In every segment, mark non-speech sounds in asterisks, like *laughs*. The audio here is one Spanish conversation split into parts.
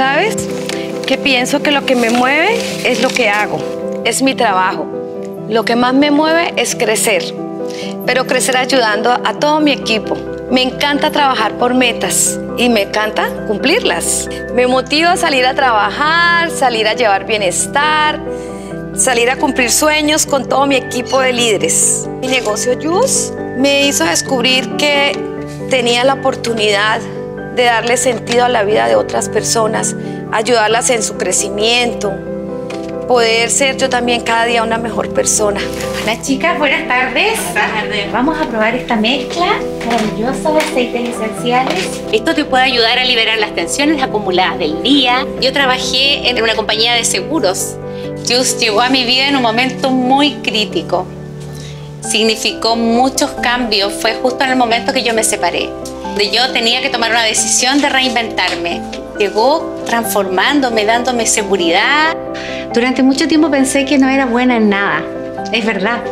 ¿Sabes? Que pienso que lo que me mueve es lo que hago, es mi trabajo. Lo que más me mueve es crecer, pero crecer ayudando a todo mi equipo. Me encanta trabajar por metas y me encanta cumplirlas. Me motiva a salir a trabajar, salir a llevar bienestar, salir a cumplir sueños con todo mi equipo de líderes. Mi negocio Juice me hizo descubrir que tenía la oportunidad de darle sentido a la vida de otras personas, ayudarlas en su crecimiento, poder ser yo también cada día una mejor persona. Hola chicas, buenas tardes. Buenas tardes. Vamos a probar esta mezcla maravillosa de aceites esenciales. Esto te puede ayudar a liberar las tensiones acumuladas del día. Yo trabajé en una compañía de seguros. Just llegó a mi vida en un momento muy crítico. Significó muchos cambios. Fue justo en el momento que yo me separé. De yo tenía que tomar una decisión de reinventarme. Llegó transformándome, dándome seguridad. Durante mucho tiempo pensé que no era buena en nada. Es verdad.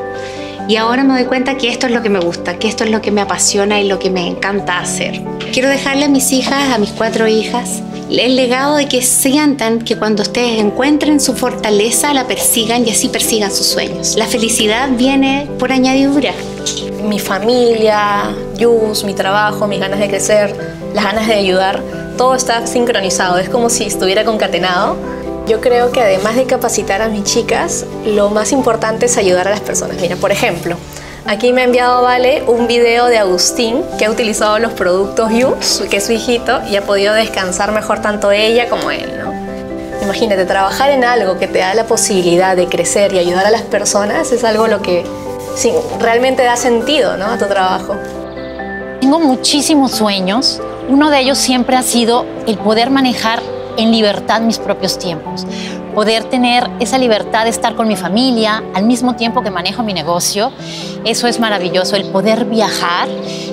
Y ahora me doy cuenta que esto es lo que me gusta, que esto es lo que me apasiona y lo que me encanta hacer. Quiero dejarle a mis hijas, a mis cuatro hijas, el legado de que sientan que cuando ustedes encuentren su fortaleza, la persigan y así persigan sus sueños. La felicidad viene por añadidura. Mi familia, Yus, mi trabajo, mis ganas de crecer, las ganas de ayudar, todo está sincronizado, es como si estuviera concatenado. Yo creo que además de capacitar a mis chicas, lo más importante es ayudar a las personas. Mira, por ejemplo, Aquí me ha enviado Vale un video de Agustín que ha utilizado los productos Yus, que es su hijito, y ha podido descansar mejor tanto ella como él, ¿no? Imagínate, trabajar en algo que te da la posibilidad de crecer y ayudar a las personas es algo lo que sí, realmente da sentido ¿no? a tu trabajo. Tengo muchísimos sueños. Uno de ellos siempre ha sido el poder manejar en libertad mis propios tiempos poder tener esa libertad de estar con mi familia al mismo tiempo que manejo mi negocio. Eso es maravilloso, el poder viajar,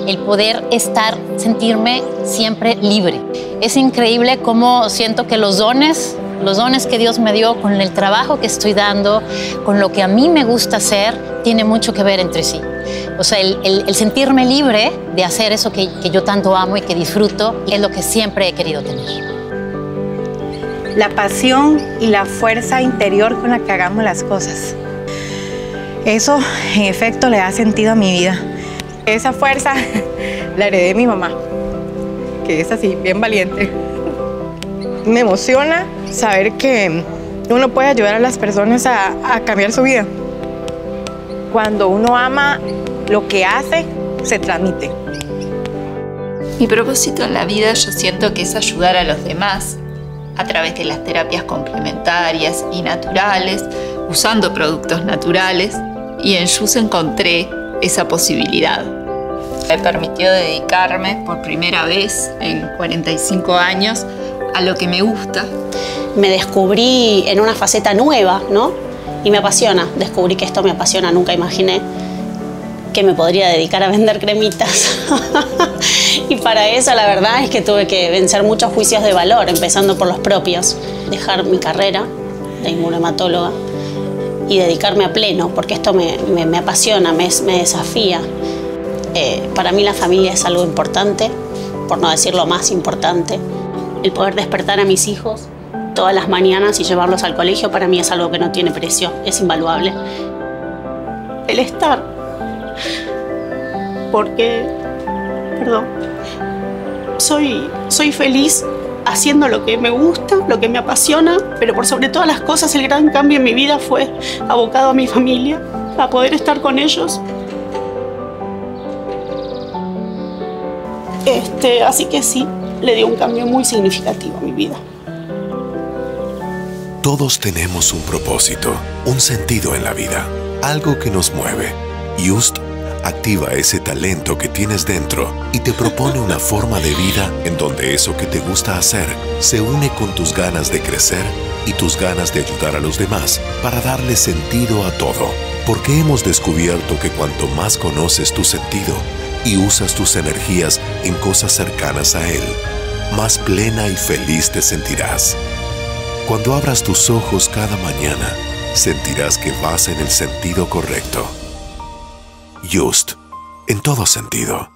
el poder estar, sentirme siempre libre. Es increíble cómo siento que los dones, los dones que Dios me dio con el trabajo que estoy dando, con lo que a mí me gusta hacer, tiene mucho que ver entre sí. O sea, el, sentirme libre de hacer eso que, yo tanto amo y que disfruto es lo que siempre he querido tener la pasión y la fuerza interior con la que hagamos las cosas. Eso, en efecto, le da sentido a mi vida. Esa fuerza *laughs* la heredé de mi mamá, que es así, bien valiente. Me emociona saber que uno puede ayudar a las personas a, a cambiar su vida. Cuando uno ama lo que hace, se transmite. Mi propósito en la vida yo siento que es ayudar a los demás a través de las terapias complementarias y naturales, usando productos naturales, y en Yus encontré esa posibilidad. Me permitió dedicarme por primera vez en 45 años a lo que me gusta. Me descubrí en una faceta nueva, ¿no? Y me apasiona, descubrí que esto me apasiona, nunca imaginé que me podría dedicar a vender cremitas. *laughs* y para eso la verdad es que tuve que vencer muchos juicios de valor, empezando por los propios. Dejar mi carrera de inmunohematóloga y dedicarme a pleno, porque esto me, apasiona, me, desafía. Eh, para mí la familia es algo importante, por no decir lo más importante. El poder despertar a mis hijos todas las mañanas y llevarlos al colegio para mí es algo que no tiene precio, es invaluable. El estar porque, perdón, soy, soy feliz haciendo lo que me gusta, lo que me apasiona, pero por sobre todas las cosas el gran cambio en mi vida fue abocado a mi familia, a poder estar con ellos. Este, así que sí, le dio un cambio muy significativo a mi vida. Todos tenemos un propósito, un sentido en la vida, algo que nos mueve. Just activa ese talento que tienes dentro y te propone una forma de vida en donde eso que te gusta hacer se une con tus ganas de crecer y tus ganas de ayudar a los demás para darle sentido a todo. Porque hemos descubierto que cuanto más conoces tu sentido y usas tus energías en cosas cercanas a él, más plena y feliz te sentirás. Cuando abras tus ojos cada mañana, sentirás que vas en el sentido correcto. Just, en todo sentido.